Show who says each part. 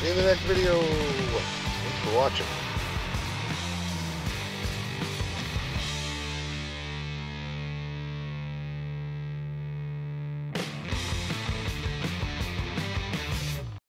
Speaker 1: See you in the next video. Thanks for watching.